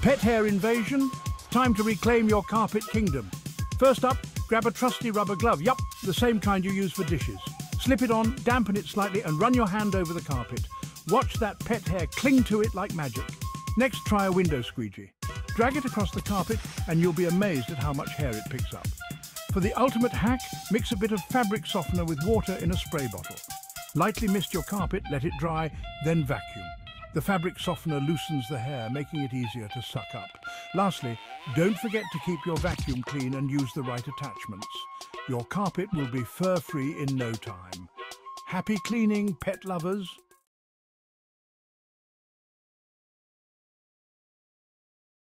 Pet hair invasion? Time to reclaim your carpet kingdom. First up, grab a trusty rubber glove. Yup, the same kind you use for dishes. Slip it on, dampen it slightly and run your hand over the carpet. Watch that pet hair cling to it like magic. Next, try a window squeegee. Drag it across the carpet and you'll be amazed at how much hair it picks up. For the ultimate hack, mix a bit of fabric softener with water in a spray bottle. Lightly mist your carpet, let it dry, then vacuum. The fabric softener loosens the hair, making it easier to suck up. Lastly, don't forget to keep your vacuum clean and use the right attachments. Your carpet will be fur-free in no time. Happy cleaning, pet lovers?